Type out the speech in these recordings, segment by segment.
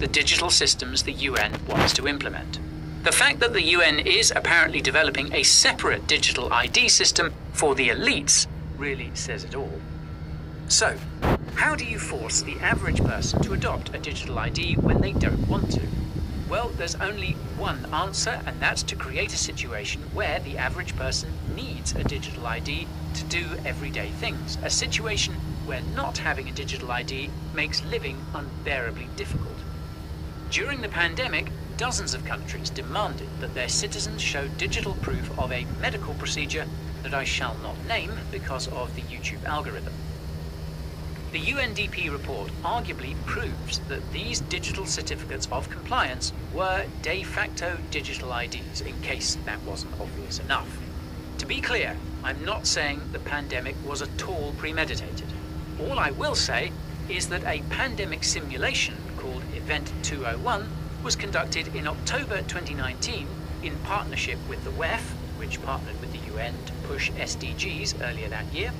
the digital systems the UN wants to implement. The fact that the UN is apparently developing a separate digital ID system for the elites really says it all. So, how do you force the average person to adopt a digital ID when they don't want to? Well, there's only one answer, and that's to create a situation where the average person needs a digital ID to do everyday things. A situation where not having a digital ID makes living unbearably difficult. During the pandemic, dozens of countries demanded that their citizens show digital proof of a medical procedure that I shall not name because of the YouTube algorithm. The UNDP report arguably proves that these digital certificates of compliance were de facto digital IDs, in case that wasn't obvious enough. To be clear, I'm not saying the pandemic was at all premeditated. All I will say is that a pandemic simulation Event 201 was conducted in October 2019 in partnership with the WEF, which partnered with the UN to push SDGs earlier that year,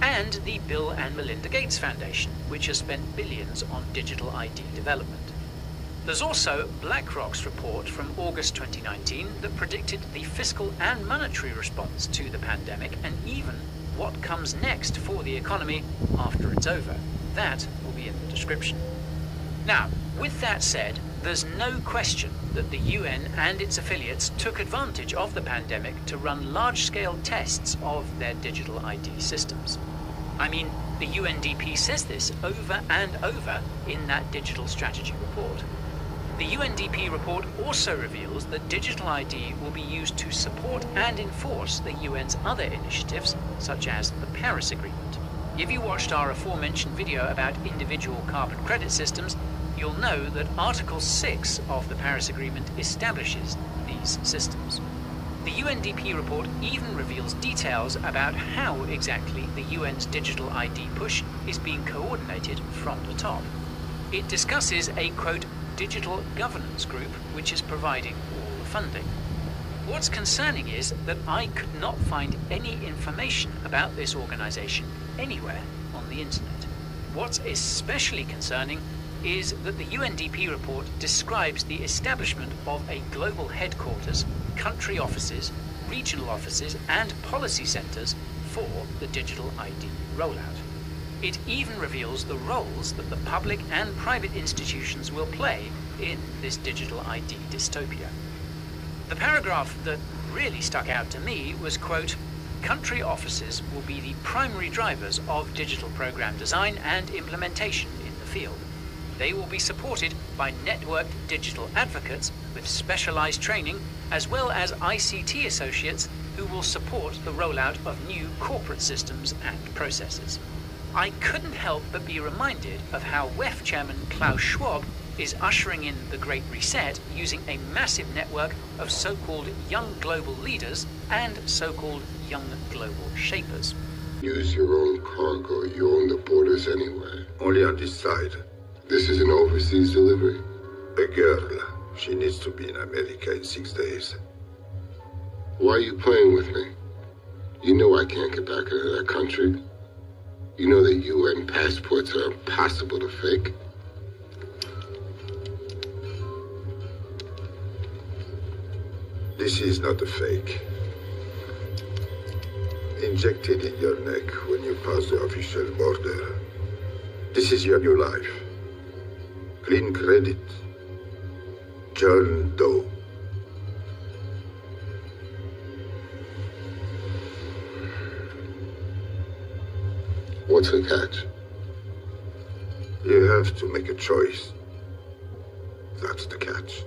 and the Bill and Melinda Gates Foundation, which has spent billions on digital ID development. There's also BlackRock's report from August 2019 that predicted the fiscal and monetary response to the pandemic and even what comes next for the economy after it's over. That will be in the description. Now, with that said, there's no question that the UN and its affiliates took advantage of the pandemic to run large scale tests of their digital ID systems. I mean, the UNDP says this over and over in that digital strategy report. The UNDP report also reveals that digital ID will be used to support and enforce the UN's other initiatives, such as the Paris Agreement. If you watched our aforementioned video about individual carbon credit systems, you'll know that Article 6 of the Paris Agreement establishes these systems. The UNDP report even reveals details about how exactly the UN's digital ID push is being coordinated from the top. It discusses a quote, digital governance group which is providing all the funding. What's concerning is that I could not find any information about this organization anywhere on the internet. What's especially concerning is that the UNDP report describes the establishment of a global headquarters, country offices, regional offices, and policy centres for the digital ID rollout. It even reveals the roles that the public and private institutions will play in this digital ID dystopia. The paragraph that really stuck out to me was, quote, country offices will be the primary drivers of digital program design and implementation in the field. They will be supported by networked digital advocates with specialized training, as well as ICT associates who will support the rollout of new corporate systems and processes. I couldn't help but be reminded of how WEF chairman Klaus Schwab is ushering in the Great Reset using a massive network of so called young global leaders and so called young global shapers. Use your own cargo. You own the borders anyway. Only on this side. This is an overseas delivery. A girl. She needs to be in America in six days. Why are you playing with me? You know I can't get back into that country. You know that UN passports are impossible to fake. This is not a fake. Injected in your neck when you pass the official border. This is your new life. Clean credit. John Doe. What's the catch? You have to make a choice. That's the catch.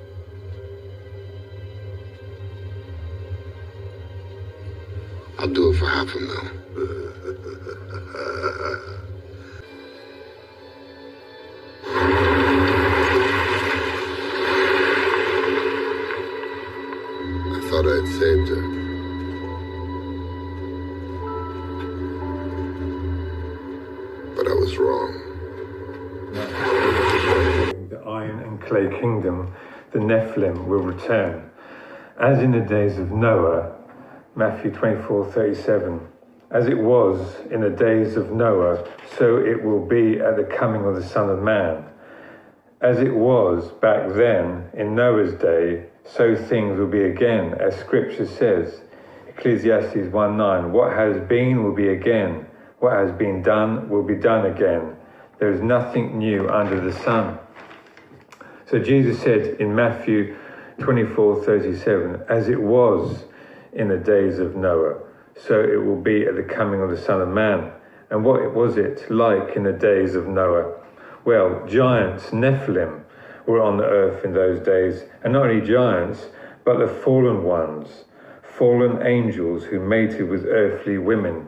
I'll do it for half a mil. I thought I had saved her. But I was wrong. The Iron and Clay Kingdom, the Nephilim will return. As in the days of Noah, Matthew 24 37. As it was in the days of Noah, so it will be at the coming of the Son of Man. as it was back then in Noah's day, so things will be again, as scripture says. Ecclesiastes 1 9. What has been will be again. What has been done will be done again. There is nothing new under the sun. So Jesus said in Matthew 24 37, as it was in the days of Noah, so it will be at the coming of the Son of Man. And what was it like in the days of Noah? Well, giants, Nephilim, were on the earth in those days, and not only giants, but the fallen ones, fallen angels who mated with earthly women.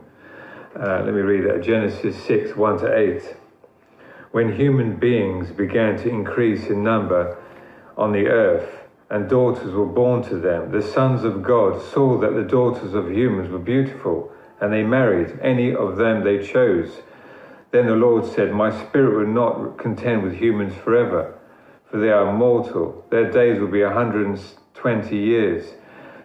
Uh, let me read that Genesis 6 1 to 8. When human beings began to increase in number on the earth, and daughters were born to them, the sons of God saw that the daughters of humans were beautiful, and they married any of them they chose. Then the Lord said, My spirit will not contend with humans forever for they are mortal. Their days will be a 120 years.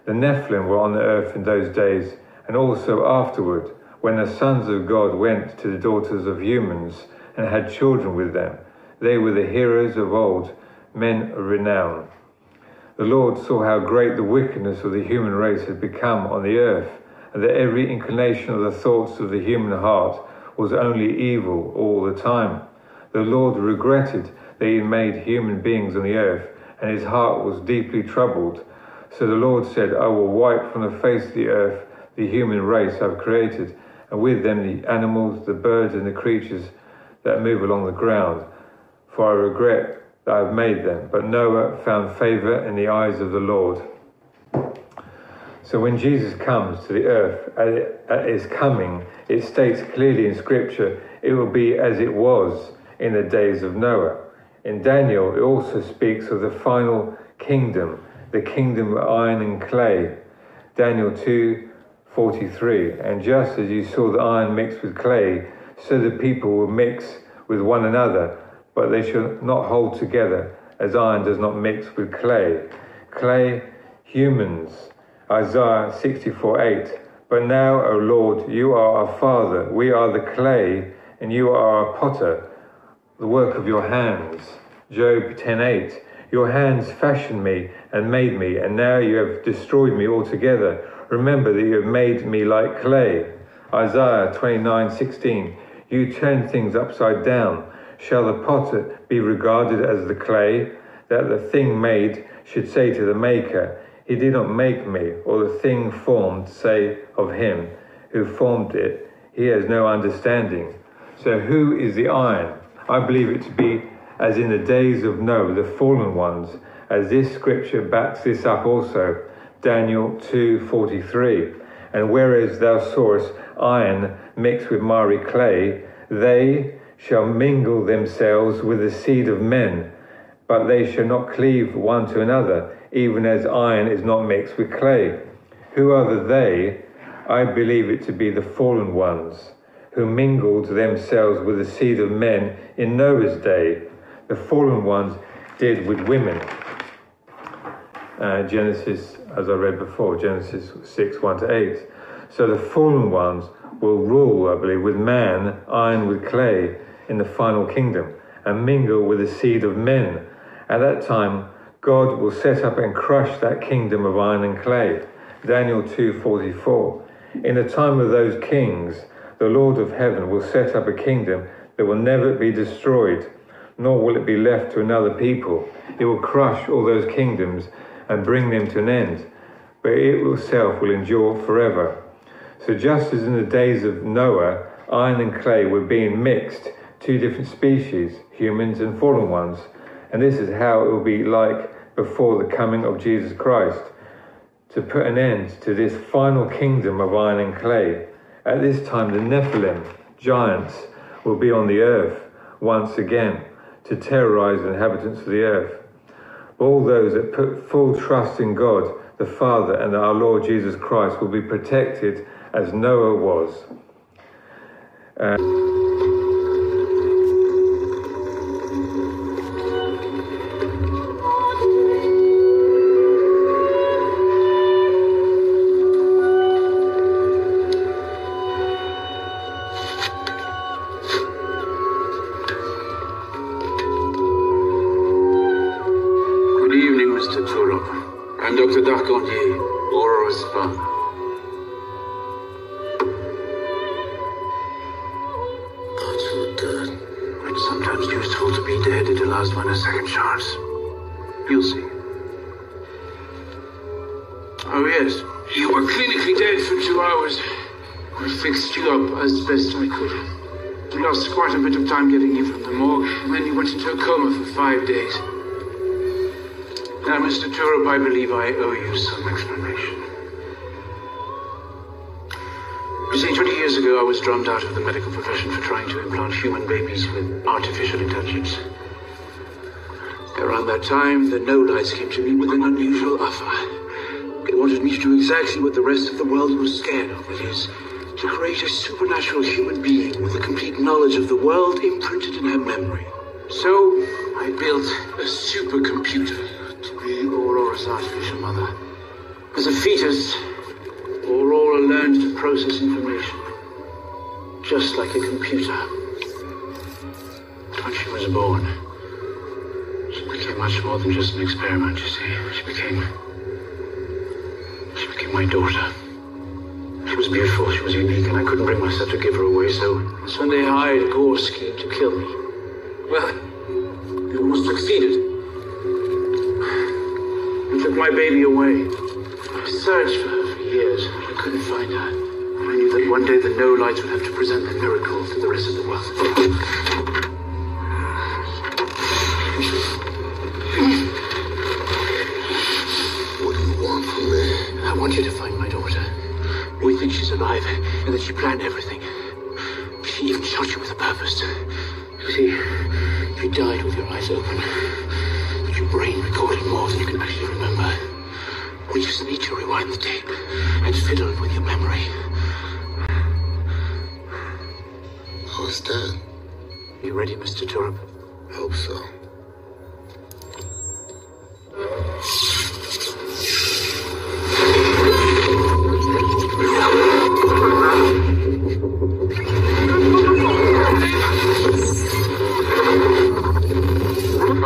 The Nephilim were on the earth in those days, and also afterward, when the sons of God went to the daughters of humans and had children with them. They were the heroes of old, men of renown. The Lord saw how great the wickedness of the human race had become on the earth, and that every inclination of the thoughts of the human heart was only evil all the time. The Lord regretted that he made human beings on the earth, and his heart was deeply troubled. So the Lord said, I will wipe from the face of the earth the human race I've created, and with them the animals, the birds, and the creatures that move along the ground. For I regret that I've made them. But Noah found favor in the eyes of the Lord. So when Jesus comes to the earth, at his coming, it states clearly in Scripture, it will be as it was in the days of Noah. In Daniel, it also speaks of the final kingdom, the kingdom of iron and clay. Daniel 2:43. And just as you saw the iron mixed with clay, so the people will mix with one another, but they shall not hold together, as iron does not mix with clay. Clay, humans. Isaiah 64 8. But now, O Lord, you are our Father, we are the clay, and you are our potter the work of your hands. Job 10:8 Your hands fashioned me and made me, and now you have destroyed me altogether. Remember that you have made me like clay. Isaiah 29:16 You turn things upside down. Shall the potter be regarded as the clay, that the thing made should say to the maker, He did not make me, or the thing formed say of him who formed it, He has no understanding. So who is the iron? I believe it to be as in the days of Noah, the fallen ones, as this scripture backs this up also, Daniel 2:43. And whereas thou sawest iron mixed with miry clay, they shall mingle themselves with the seed of men, but they shall not cleave one to another, even as iron is not mixed with clay. Who are the they? I believe it to be the fallen ones who mingled themselves with the seed of men in Noah's day. The fallen ones did with women. Uh, Genesis, as I read before, Genesis 6 1 to 8. So the fallen ones will rule, I believe, with man, iron with clay, in the final kingdom, and mingle with the seed of men. At that time, God will set up and crush that kingdom of iron and clay. Daniel 2:44. In the time of those kings, the Lord of heaven will set up a kingdom that will never be destroyed, nor will it be left to another people. It will crush all those kingdoms and bring them to an end, but it itself will endure forever. So, just as in the days of Noah, iron and clay were being mixed, two different species, humans and fallen ones, and this is how it will be like before the coming of Jesus Christ, to put an end to this final kingdom of iron and clay at this time, the Nephilim, giants, will be on the earth once again to terrorize the inhabitants of the earth. All those that put full trust in God, the Father, and our Lord Jesus Christ will be protected as Noah was. Uh, It allows one a second chance. You'll see. Oh, yes. You were clinically dead for two hours. I fixed you up as best I could. We lost quite a bit of time getting you from the morgue, and then you went into a coma for five days. Now, Mr. Toorop, I believe I owe you some explanation. You see, 20 years ago, I was drummed out of the medical profession for trying to implant human babies with artificial intelligence. Around that time, the No came to me with an unusual offer. They wanted me to do exactly what the rest of the world was scared of, that is, to create a supernatural human being with a complete knowledge of the world imprinted in her memory. So, I built a supercomputer to be Aurora's artificial mother. As a fetus, Aurora learned to process information, just like a computer. When she was born, much more than just an experiment, you see. She became. She became my daughter. She was beautiful, she was unique, and I couldn't bring myself to give her away, so that's when they hired Gorsky to kill me. Well, they almost succeeded. They took my baby away. I searched for her for years. I couldn't find her. I knew that one day the Noelites would have to present the miracle to the rest of the world. I want you to find my daughter. We think she's alive and that she planned everything. She even shot you with a purpose. You see, you died with your eyes open. But your brain recorded more than you can actually remember. We just need to rewind the tape and fiddle with your memory. I was dead. You ready, Mr. Toorop? I hope so.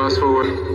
fast forward.